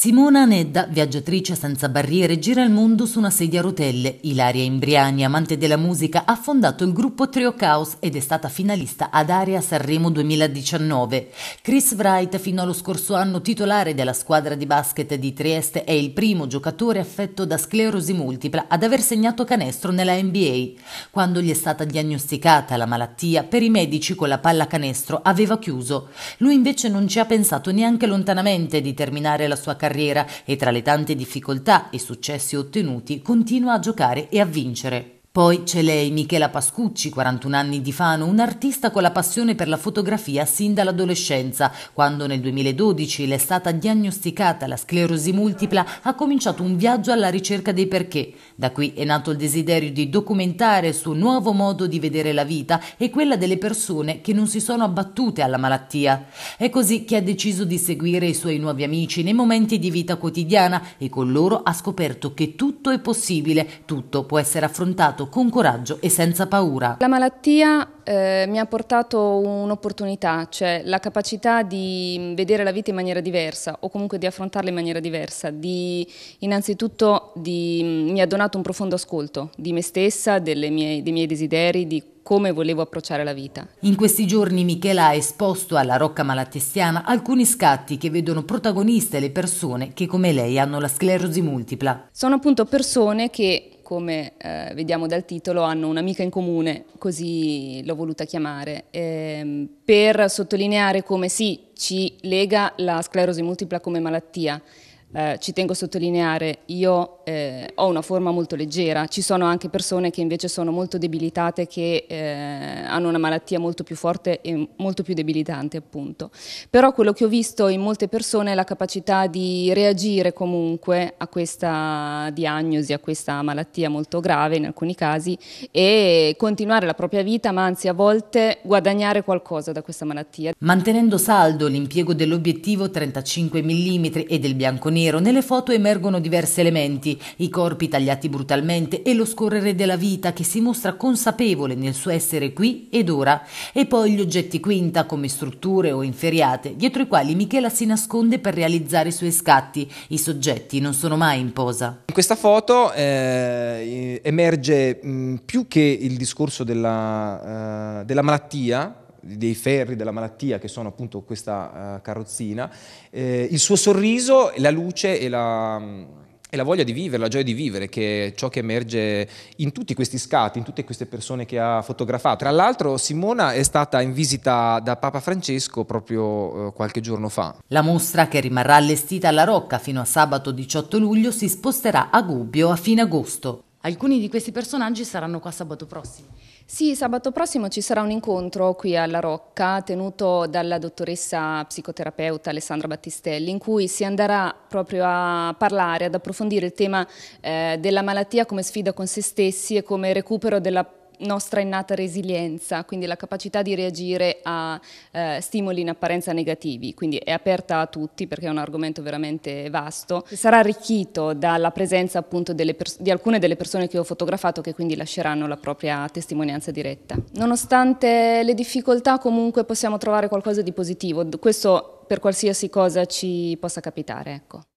Simona Nedda, viaggiatrice senza barriere, gira il mondo su una sedia a rotelle. Ilaria Imbriani, amante della musica, ha fondato il gruppo Trio Chaos ed è stata finalista ad Area Sanremo 2019. Chris Wright, fino allo scorso anno titolare della squadra di basket di Trieste, è il primo giocatore affetto da sclerosi multipla ad aver segnato canestro nella NBA. Quando gli è stata diagnosticata la malattia, per i medici con la palla canestro aveva chiuso. Lui invece non ci ha pensato neanche lontanamente di terminare la sua carriera e tra le tante difficoltà e successi ottenuti continua a giocare e a vincere. Poi c'è lei, Michela Pascucci, 41 anni di Fano, un'artista con la passione per la fotografia sin dall'adolescenza. Quando nel 2012 le è stata diagnosticata la sclerosi multipla, ha cominciato un viaggio alla ricerca dei perché. Da qui è nato il desiderio di documentare il suo nuovo modo di vedere la vita e quella delle persone che non si sono abbattute alla malattia. È così che ha deciso di seguire i suoi nuovi amici nei momenti di vita quotidiana e con loro ha scoperto che tutto è possibile, tutto può essere affrontato con coraggio e senza paura. La malattia eh, mi ha portato un'opportunità, cioè la capacità di vedere la vita in maniera diversa o comunque di affrontarla in maniera diversa, di, innanzitutto di, mi ha donato un profondo ascolto di me stessa, mie, dei miei desideri, di come volevo approcciare la vita. In questi giorni Michela ha esposto alla Rocca Malatestiana alcuni scatti che vedono protagoniste le persone che come lei hanno la sclerosi multipla. Sono appunto persone che come eh, vediamo dal titolo, hanno un'amica in comune, così l'ho voluta chiamare, ehm, per sottolineare come sì, ci lega la sclerosi multipla come malattia, eh, ci tengo a sottolineare, io eh, ho una forma molto leggera, ci sono anche persone che invece sono molto debilitate, che eh, hanno una malattia molto più forte e molto più debilitante appunto. Però quello che ho visto in molte persone è la capacità di reagire comunque a questa diagnosi, a questa malattia molto grave in alcuni casi e continuare la propria vita, ma anzi a volte guadagnare qualcosa da questa malattia. Mantenendo saldo l'impiego dell'obiettivo 35 mm e del bianco nero, nero, nelle foto emergono diversi elementi, i corpi tagliati brutalmente e lo scorrere della vita che si mostra consapevole nel suo essere qui ed ora, e poi gli oggetti quinta come strutture o inferiate, dietro i quali Michela si nasconde per realizzare i suoi scatti. I soggetti non sono mai in posa. In questa foto eh, emerge mh, più che il discorso della, uh, della malattia, dei ferri della malattia che sono appunto questa uh, carrozzina, eh, il suo sorriso, la luce e la, e la, voglia di vivere, la gioia di vivere, che è ciò che emerge in tutti questi scatti, in tutte queste persone che ha fotografato. Tra l'altro Simona è stata in visita da Papa Francesco proprio uh, qualche giorno fa. La mostra che rimarrà allestita alla Rocca fino a sabato 18 luglio si sposterà a Gubbio a fine agosto. Alcuni di questi personaggi saranno qua sabato prossimo. Sì, sabato prossimo ci sarà un incontro qui alla Rocca tenuto dalla dottoressa psicoterapeuta Alessandra Battistelli in cui si andrà proprio a parlare, ad approfondire il tema eh, della malattia come sfida con se stessi e come recupero della nostra innata resilienza, quindi la capacità di reagire a eh, stimoli in apparenza negativi, quindi è aperta a tutti perché è un argomento veramente vasto. Sarà arricchito dalla presenza appunto di alcune delle persone che ho fotografato che quindi lasceranno la propria testimonianza diretta. Nonostante le difficoltà comunque possiamo trovare qualcosa di positivo, questo per qualsiasi cosa ci possa capitare. Ecco.